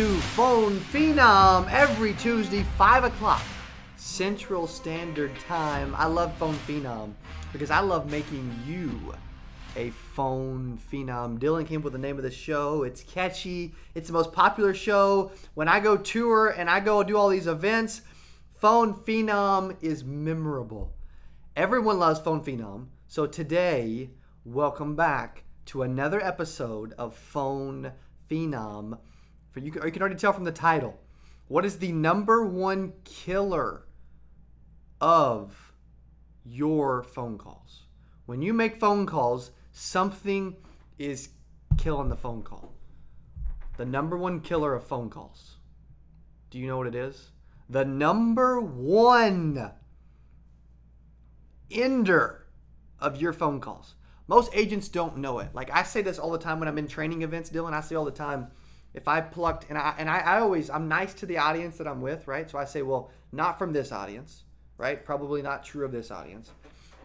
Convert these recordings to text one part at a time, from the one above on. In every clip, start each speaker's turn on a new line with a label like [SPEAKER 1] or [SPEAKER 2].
[SPEAKER 1] to Phone Phenom every Tuesday, 5 o'clock Central Standard Time. I love Phone Phenom because I love making you a phone phenom. Dylan came up with the name of the show. It's catchy. It's the most popular show. When I go tour and I go do all these events, Phone Phenom is memorable. Everyone loves Phone Phenom. So today, welcome back to another episode of Phone Phenom. For you, you can already tell from the title. What is the number one killer of your phone calls? When you make phone calls, something is killing the phone call. The number one killer of phone calls. Do you know what it is? The number one ender of your phone calls. Most agents don't know it. Like I say this all the time when I'm in training events, Dylan. I say all the time, if I plucked and I and I, I always I'm nice to the audience that I'm with, right? So I say, well, not from this audience, right? Probably not true of this audience.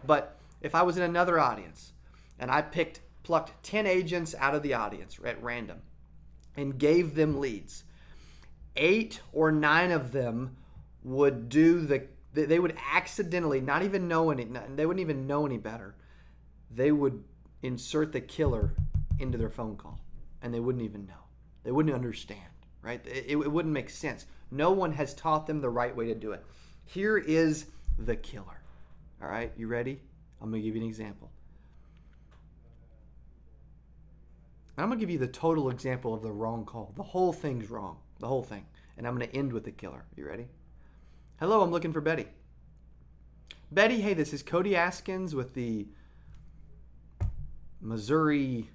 [SPEAKER 1] But if I was in another audience and I picked plucked 10 agents out of the audience at random and gave them leads, eight or nine of them would do the they would accidentally not even know any they wouldn't even know any better they would insert the killer into their phone call and they wouldn't even know they wouldn't understand right? It, it wouldn't make sense. No one has taught them the right way to do it. Here is the killer. All right you ready? I'm going to give you an example. I'm going to give you the total example of the wrong call. The whole thing's wrong. The whole thing. And i'm going to end with the killer. You ready? Hello, I'm looking for Betty. Betty, hey, this is Cody Askins with the Missouri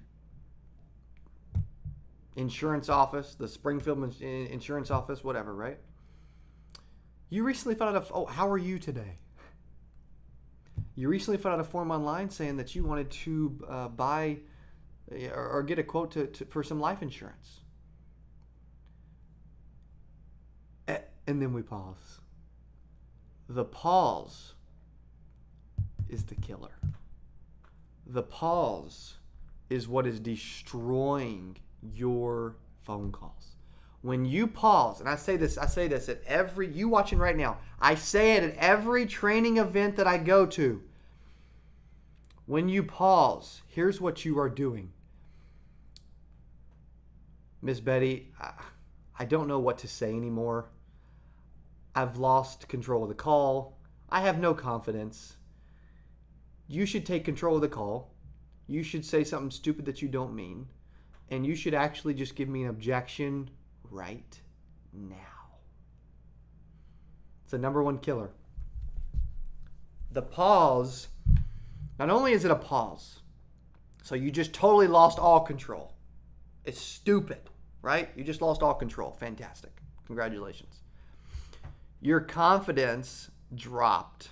[SPEAKER 1] insurance office, the Springfield insurance office, whatever, right? You recently filled out a, oh, how are you today? You recently filled out a form online saying that you wanted to uh, buy or, or, get a quote to, to, for some life insurance. And then we pause. The pause is the killer. The pause is what is destroying your phone calls. When you pause, and I say this, I say this at every you watching right now, I say it at every training event that I go to. When you pause, here's what you are doing. Miss Betty, I don't know what to say anymore. I've lost control of the call. I have no confidence. You should take control of the call. You should say something stupid that you don't mean. And you should actually just give me an objection right now. It's the number one killer. The pause, not only is it a pause, so you just totally lost all control. It's stupid, right? You just lost all control. Fantastic. Congratulations your confidence dropped.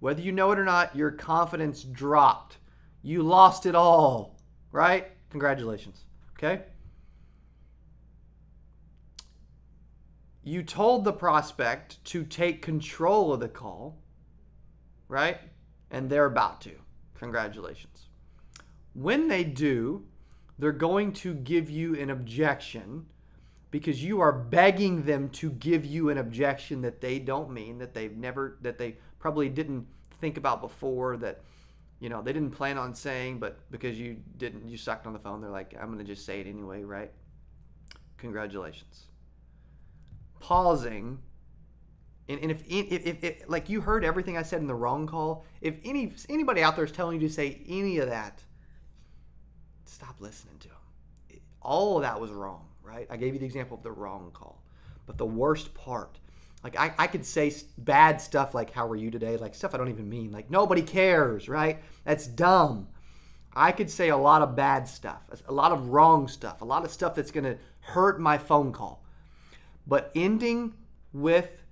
[SPEAKER 1] Whether you know it or not, your confidence dropped. You lost it all, right? Congratulations. Okay? You told the prospect to take control of the call, right? And they're about to. Congratulations. When they do, they're going to give you an objection because you are begging them to give you an objection that they don't mean that they've never that they probably didn't think about before that you know they didn't plan on saying but because you didn't you sucked on the phone they're like i'm going to just say it anyway right congratulations pausing and, and if, if, if, if like you heard everything i said in the wrong call if any anybody out there is telling you to say any of that stop listening to them all of that was wrong right? I gave you the example of the wrong call. But the worst part, like I, I could say bad stuff like, How are you today? Like stuff I don't even mean. Like, nobody cares, right? That's dumb. I could say a lot of bad stuff, a lot of wrong stuff, a lot of stuff that's going to hurt my phone call. But ending with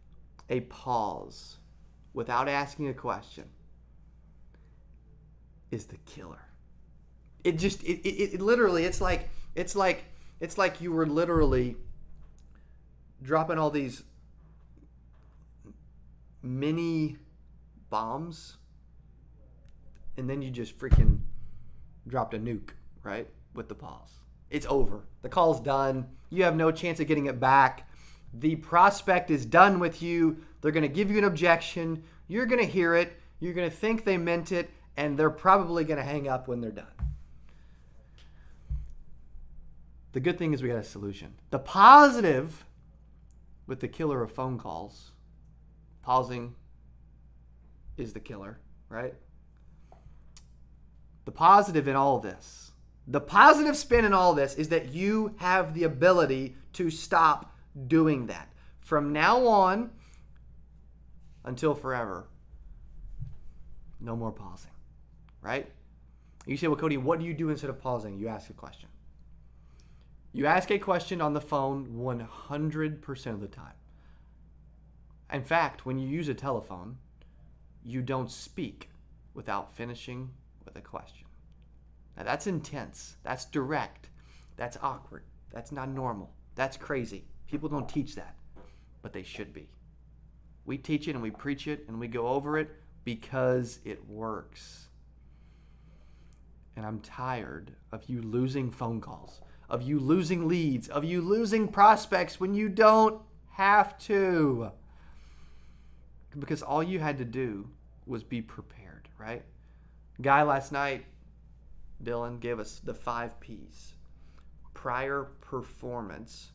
[SPEAKER 1] a pause without asking a question is the killer. It just, it, it, it literally, it's like, it's like it's like you were literally dropping all these mini bombs and then you just freaking dropped a nuke, right? With the pause. It's over. The call's done. You have no chance of getting it back. The prospect is done with you. They're going to give you an objection. You're going to hear it. You're going to think they meant it, and they're probably going to hang up when they're done. The good thing is we got a solution. The positive with the killer of phone calls, pausing is the killer, right? The positive in all this, the positive spin in all this is that you have the ability to stop doing that. From now on until forever, no more pausing, right? You say, well, Cody, what do you do instead of pausing? You ask a question. You ask a question on the phone 100% of the time. In fact, when you use a telephone, you don't speak without finishing with a question. Now, that's intense. That's direct. That's awkward. That's not normal. That's crazy. People don't teach that, but they should be. We teach it and we preach it and we go over it because it works. And I'm tired of you losing phone calls, of you losing leads, of you losing prospects when you don't have to. Because all you had to do was be prepared, right? Guy last night, Dylan, gave us the five P's prior performance,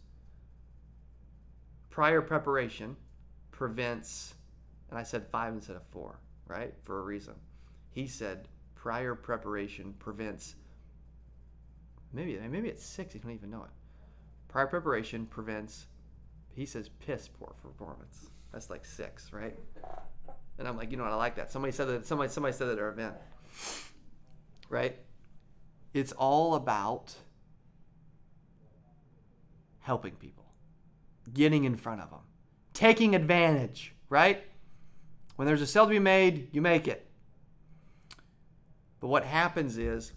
[SPEAKER 1] prior preparation prevents, and I said five instead of four, right? For a reason. He said prior preparation prevents, maybe, maybe it's six, you don't even know it. Prior preparation prevents, he says piss poor performance. That's like six, right? And I'm like, you know what? I like that. Somebody said that. Somebody somebody said that at our event, right? It's all about helping people, getting in front of them, taking advantage, right? When there's a sale to be made, you make it. But what happens is,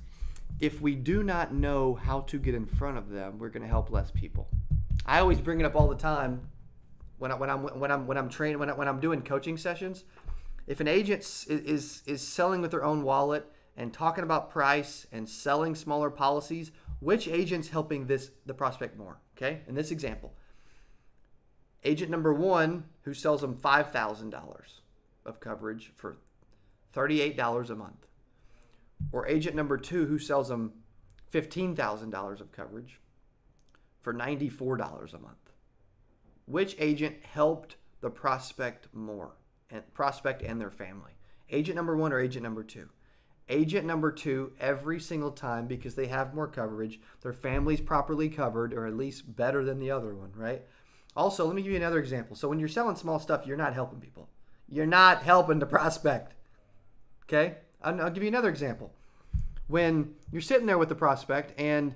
[SPEAKER 1] if we do not know how to get in front of them, we're going to help less people. I always bring it up all the time when, I, when I'm when I'm when I'm training when, I, when I'm doing coaching sessions. If an agent is, is is selling with their own wallet and talking about price and selling smaller policies, which agent's helping this the prospect more? Okay, in this example, agent number one who sells them five thousand dollars of coverage for thirty-eight dollars a month, or agent number two who sells them fifteen thousand dollars of coverage for ninety-four dollars a month. Which agent helped the prospect more, and prospect and their family? Agent number one or agent number two? agent number two every single time because they have more coverage. Their family's properly covered, or at least better than the other one, right? Also, let me give you another example. So, when you're selling small stuff, you're not helping people. You're not helping the prospect. Okay? I'll, I'll give you another example. When you're sitting there with the prospect, and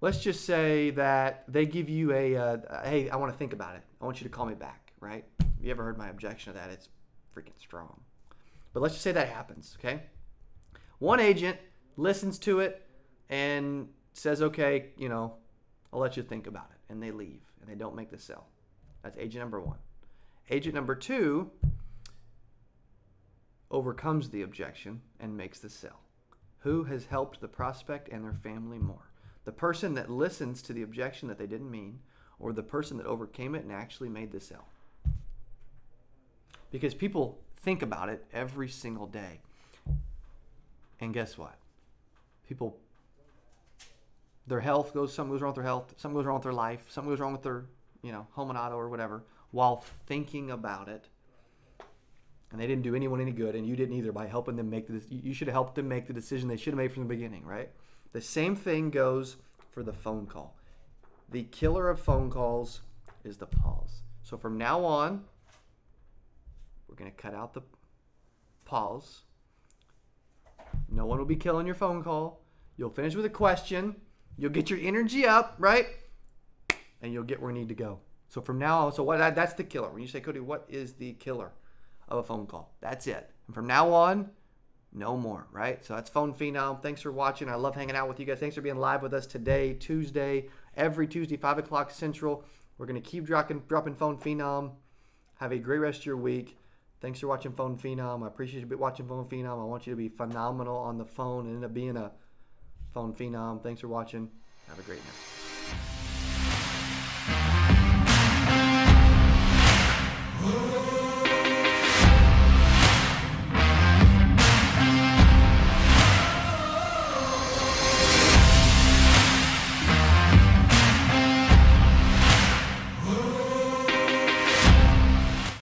[SPEAKER 1] let's just say that they give you a, uh, hey, I want to think about it. I want you to call me back, right? Have you ever heard my objection to that? It's freaking strong. But let's just say that happens, okay? One agent listens to it and says, okay, you know, I'll let you think about it. And they leave and they don't make the sale. That's agent number one. Agent number two overcomes the objection and makes the sale. Who has helped the prospect and their family more? The person that listens to the objection that they didn't mean, or the person that overcame it and actually made the sale? Because people think about it every single day. And guess what? People, their health goes, something goes wrong with their health, something goes wrong with their life, something goes wrong with their, you know, home and auto or whatever, while thinking about it. And they didn't do anyone any good, and you didn't either by helping them make the. You should have helped them make the decision they should have made from the beginning, right? The same thing goes for the phone call. The killer of phone calls is the pause. So from now on, we're going to cut out the pause. No one will be killing your phone call. You'll finish with a question. You'll get your energy up, right? And you'll get where you need to go. So from now on, so what? That's the killer. When you say, Cody, what is the killer of a phone call? That's it. And from now on, no more, right? So that's Phone Phenom. Thanks for watching. I love hanging out with you guys. Thanks for being live with us today, Tuesday, every Tuesday, 5 o'clock Central. We're going to keep dropping, dropping Phone Phenom. Have a great rest of your week. Thanks for watching Phone Phenom. I appreciate you watching Phone Phenom. I want you to be phenomenal on the phone and end up being a Phone Phenom. Thanks for watching. Have a great night.